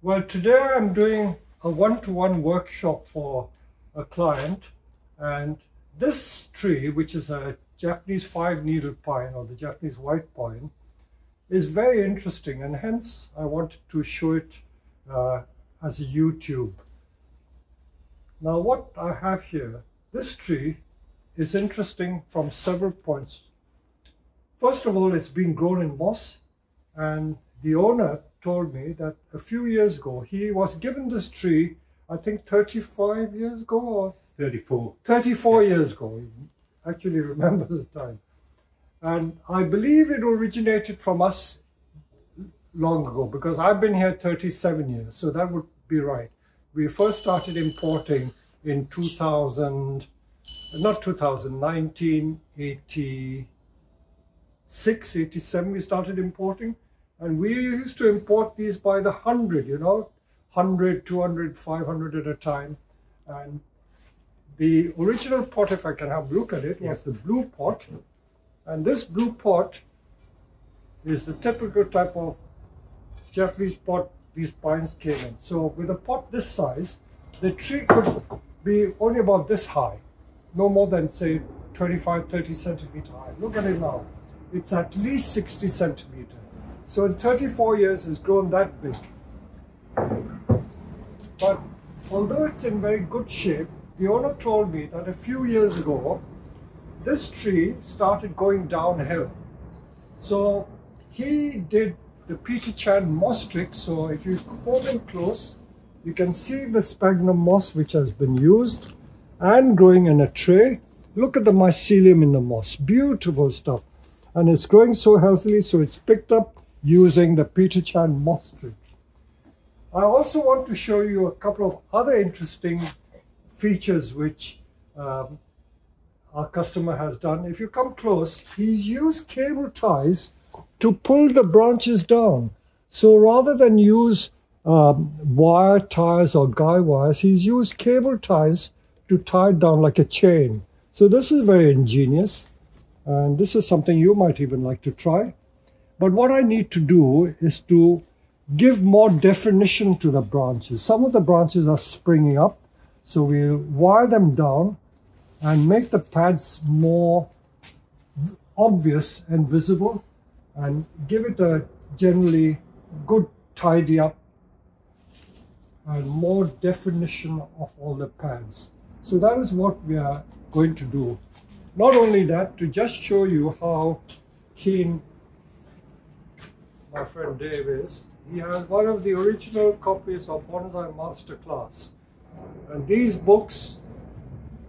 Well, today I'm doing a one-to-one workshop for a client and this tree, which is a Japanese five-needle pine or the Japanese white pine, is very interesting and hence I wanted to show it uh, as a YouTube. Now what I have here, this tree is interesting from several points. First of all, it's been grown in moss and the owner told me that a few years ago he was given this tree I think 35 years ago or 34 34 yeah. years ago he actually remember the time. And I believe it originated from us long ago because I've been here 37 years so that would be right. We first started importing in 2000 not 2000 1986 87 we started importing and we used to import these by the hundred, you know, 100, 200, 500 at a time. And the original pot, if I can have a look at it, was the blue pot. And this blue pot is the typical type of Japanese pot these pines came in. So with a pot this size, the tree could be only about this high, no more than say 25, 30 centimeter high. Look at it now. It's at least 60 centimeter. So in 34 years it's grown that big. But although it's in very good shape, the owner told me that a few years ago, this tree started going downhill. So he did the Peter Chan moss trick. So if you hold in close, you can see the sphagnum moss which has been used and growing in a tray. Look at the mycelium in the moss, beautiful stuff. And it's growing so healthily, so it's picked up using the Peter Chan moss. I also want to show you a couple of other interesting features which um, our customer has done. If you come close, he's used cable ties to pull the branches down. So rather than use um, wire ties or guy wires, he's used cable ties to tie it down like a chain. So this is very ingenious. And this is something you might even like to try. But what I need to do is to give more definition to the branches. Some of the branches are springing up, so we'll wire them down and make the pads more obvious and visible and give it a generally good tidy up and more definition of all the pads. So that is what we are going to do. Not only that, to just show you how keen my friend Dave is, he has one of the original copies of Bonsai Masterclass. And these books,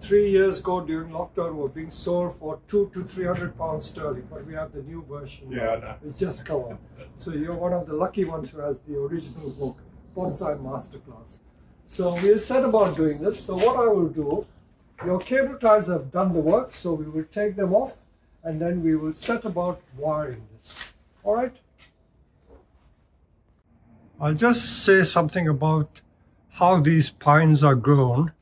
three years ago during lockdown, were being sold for two to three hundred pounds sterling. But we have the new version. Yeah, It's just cover. so you're one of the lucky ones who has the original book, Bonsai Masterclass. So we'll set about doing this. So what I will do, your cable ties have done the work, so we will take them off and then we will set about wiring this. All right? I'll just say something about how these pines are grown.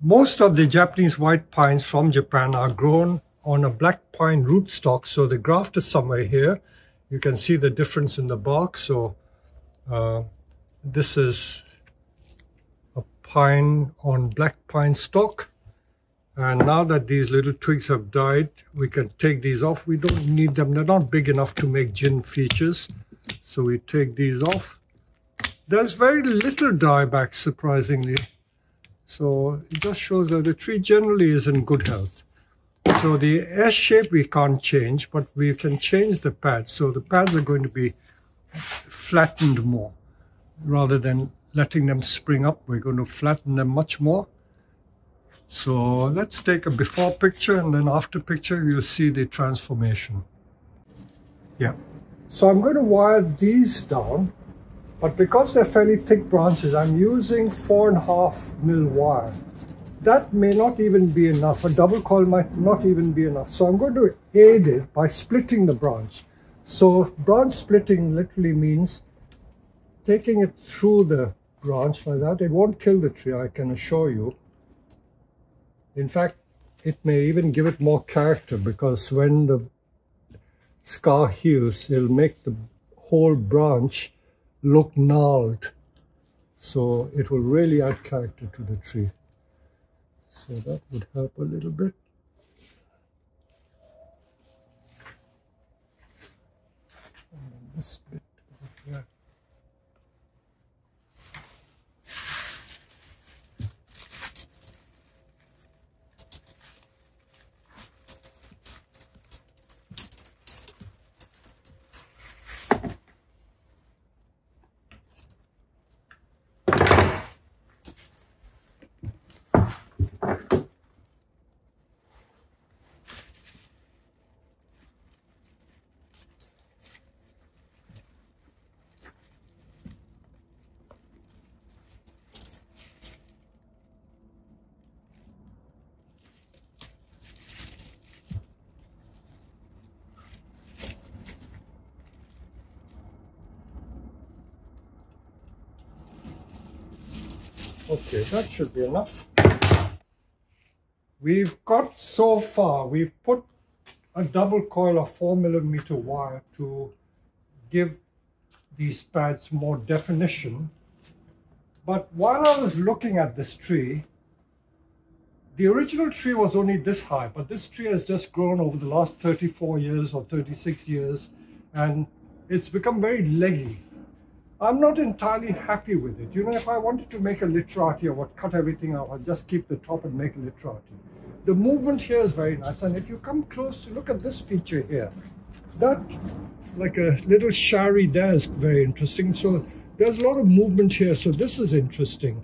Most of the Japanese white pines from Japan are grown on a black pine rootstock. So the graft is somewhere here. You can see the difference in the bark. So uh, this is a pine on black pine stock. And now that these little twigs have died, we can take these off. We don't need them. They're not big enough to make jin features. So we take these off. There's very little dieback, surprisingly. So it just shows that the tree generally is in good health. So the S shape we can't change, but we can change the pads. So the pads are going to be flattened more. Rather than letting them spring up, we're going to flatten them much more. So let's take a before picture and then after picture, you'll see the transformation. Yeah. So I'm going to wire these down but because they're fairly thick branches, I'm using four and a half mil wire. That may not even be enough. A double coil might not even be enough. So I'm going to aid it by splitting the branch. So branch splitting literally means taking it through the branch like that. It won't kill the tree, I can assure you. In fact, it may even give it more character because when the scar heals, it'll make the whole branch look gnarled So it will really add character to the tree. So that would help a little bit. And this bit over here. Okay, that should be enough. We've got so far, we've put a double coil of 4 millimeter wire to give these pads more definition. But while I was looking at this tree, the original tree was only this high, but this tree has just grown over the last 34 years or 36 years, and it's become very leggy. I'm not entirely happy with it. You know, if I wanted to make a literati, I would cut everything out. I'd just keep the top and make a literati. The movement here is very nice. And if you come close to look at this feature here, that like a little shari there is very interesting. So there's a lot of movement here. So this is interesting.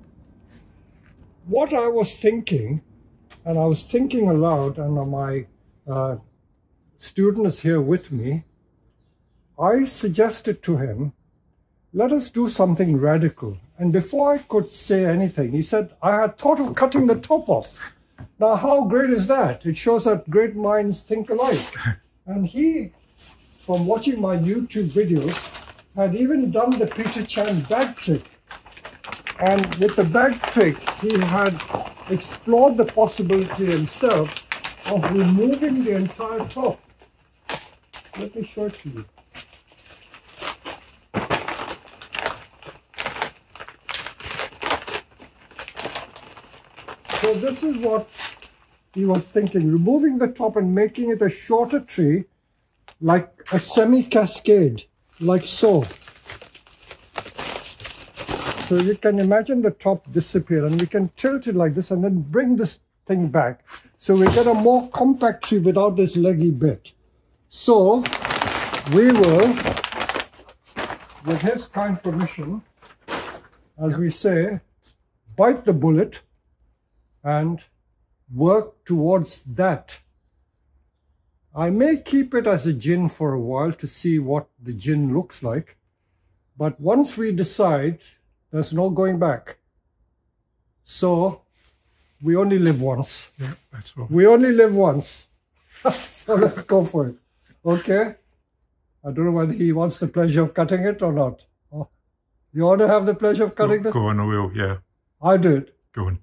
What I was thinking, and I was thinking aloud, and my uh, student is here with me, I suggested to him let us do something radical. And before I could say anything, he said, I had thought of cutting the top off. Now, how great is that? It shows that great minds think alike. And he, from watching my YouTube videos, had even done the Peter Chan bag trick. And with the bag trick, he had explored the possibility himself of removing the entire top. Let me show it to you. So this is what he was thinking, removing the top and making it a shorter tree, like a semi-cascade, like so. So you can imagine the top disappear and we can tilt it like this and then bring this thing back. So we get a more compact tree without this leggy bit. So we will, with his kind permission, as we say, bite the bullet and work towards that. I may keep it as a jin for a while to see what the jin looks like. But once we decide, there's no going back. So we only live once. Yeah, that's all. We only live once. so let's go for it. Okay? I don't know whether he wants the pleasure of cutting it or not. Oh, you want to have the pleasure of cutting go, this? Go on, I will, yeah. I do it. Go on.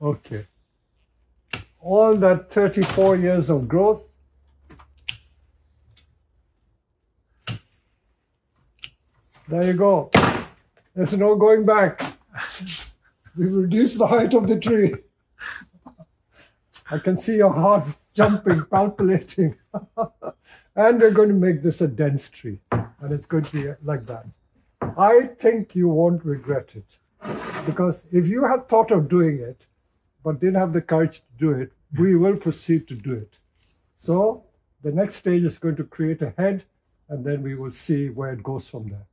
Okay. All that 34 years of growth. There you go. There's no going back. We've reduced the height of the tree. I can see your heart jumping, palpitating. and we're going to make this a dense tree. And it's going to be like that. I think you won't regret it. Because if you had thought of doing it, but didn't have the courage to do it, we will proceed to do it. So the next stage is going to create a head, and then we will see where it goes from there.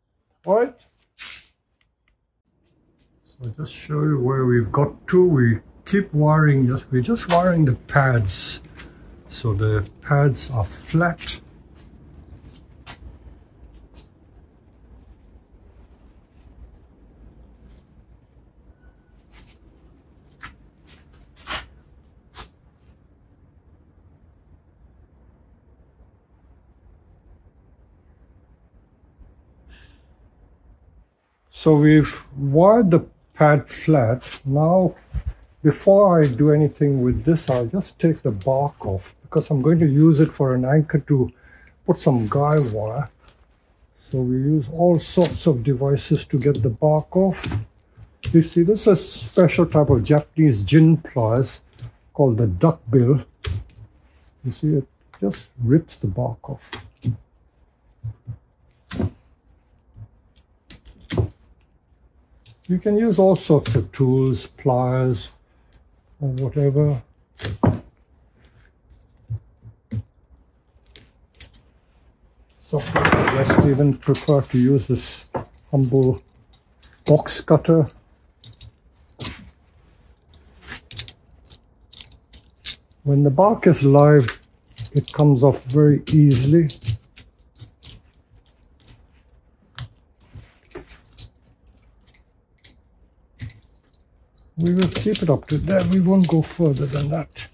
All right? So I'll just show you where we've got to. We keep wiring, just, we're just wiring the pads. So the pads are flat. So we've wired the pad flat. Now, before I do anything with this, I'll just take the bark off because I'm going to use it for an anchor to put some guy wire. So we use all sorts of devices to get the bark off. You see, this is a special type of Japanese jin pliers called the duck bill. You see, it just rips the bark off. You can use all sorts of tools, pliers, or whatever. Some people even prefer to use this humble box cutter. When the bark is live, it comes off very easily. We will keep it up to there. We won't go further than that.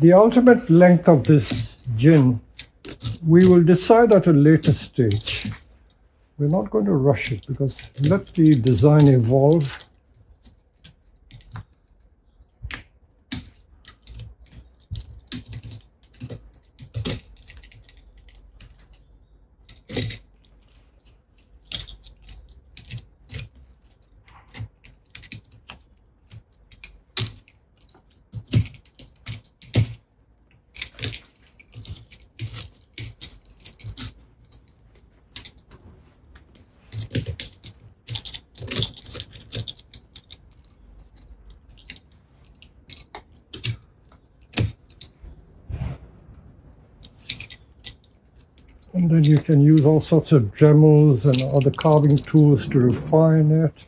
The ultimate length of this jin we will decide at a later stage. We're not going to rush it because let the design evolve. And then you can use all sorts of Dremels and other carving tools to refine it.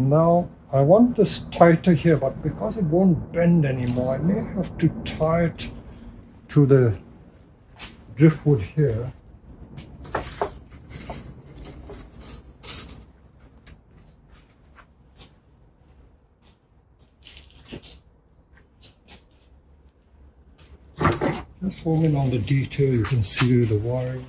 And now I want this tighter here, but because it won't bend anymore, I may have to tie it to the driftwood here. Just forming on the detail, you can see the wiring.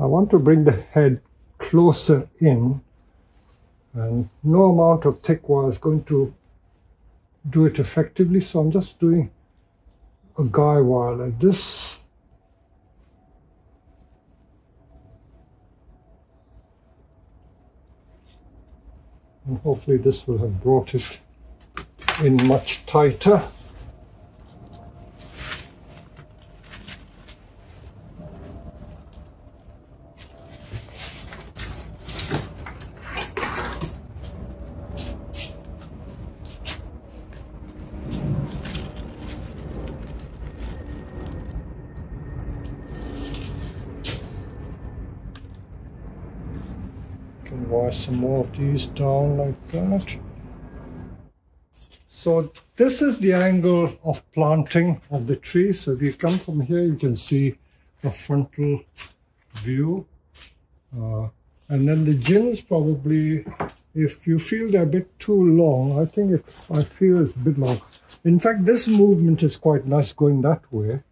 I want to bring the head closer in and no amount of thick wire is going to do it effectively so I'm just doing a guy wire like this. And hopefully this will have brought it in much tighter wire some more of these down like that. So this is the angle of planting of the tree. So if you come from here, you can see the frontal view. Uh, and then the jin is probably, if you feel they're a bit too long, I think it, I feel it's a bit long. In fact, this movement is quite nice going that way.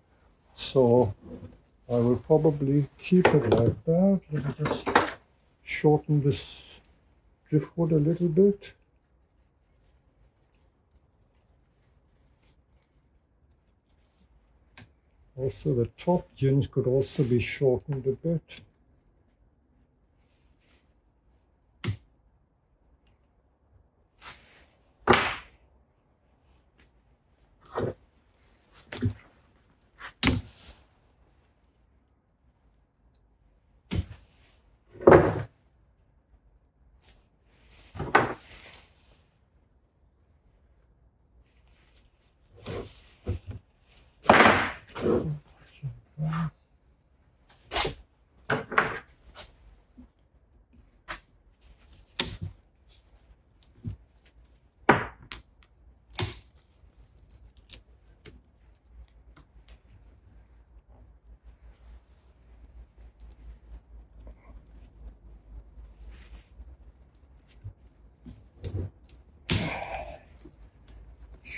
So I will probably keep it like that. Shorten this driftwood a little bit. Also the top jins could also be shortened a bit.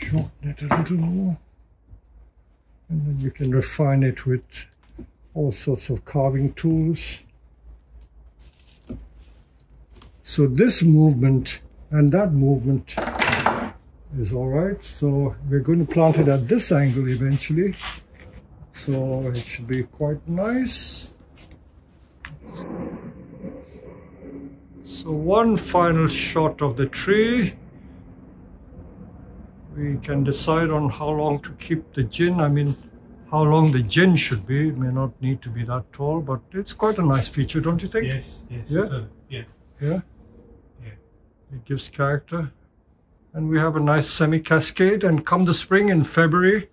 Shorten it a little more and then you can refine it with all sorts of carving tools. So this movement and that movement is all right. So we're going to plant it at this angle eventually. So it should be quite nice. So one final shot of the tree we can decide on how long to keep the jin. I mean, how long the jin should be. It may not need to be that tall, but it's quite a nice feature, don't you think? Yes, yes. Yeah? yeah. Yeah? Yeah. It gives character. And we have a nice semi-cascade. And come the spring in February,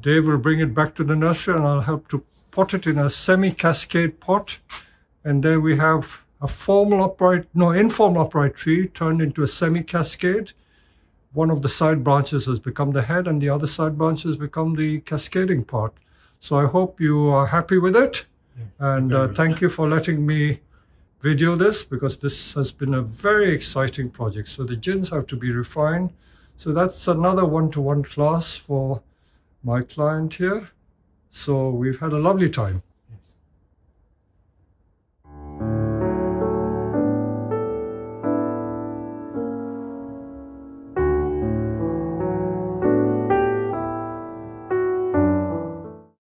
Dave will bring it back to the nursery and I'll help to pot it in a semi-cascade pot. And then we have a formal upright, no, informal upright tree turned into a semi-cascade one of the side branches has become the head and the other side branch has become the cascading part. So I hope you are happy with it. and uh, thank you for letting me video this because this has been a very exciting project. So the jins have to be refined. So that's another one-to-one -one class for my client here. So we've had a lovely time.